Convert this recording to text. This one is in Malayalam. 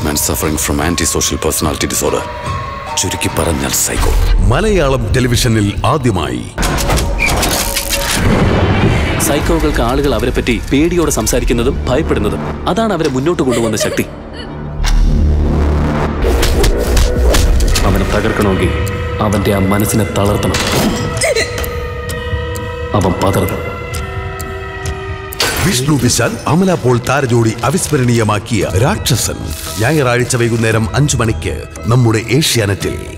Suffering from anti social personality disorder ചുരുക്കി പറഞ്ഞാൽ സൈക്കോ മലയാളം ടെലിവിഷനിൽ ആദ്യമായി. സൈക്കോകൾക്ക് ആളുകൾ അവരെ പറ്റി പേടിയോടെ സംസാരിക്കുന്നതും ഭയപ്പെടുന്നതും. അതാണ് അവരെ മുന്നോട്ട് കൊണ്ടുവന്ന ശക്തി. അവനെ തകർക്കണമെങ്കിൽ അവന്റെ ആ മനസ്സിനെ തളർത്തണം. അവൻ പതർന്നു വിഷ്ണു വിശാൽ അമല പോൾ താരജോടി അവിസ്മരണീയമാക്കിയ രാക്ഷസൻ. ഞായറാഴ്ച വൈകുന്നേരം അഞ്ചു മണിക്ക് നമ്മുടെ ഏഷ്യാനെറ്റിൽ.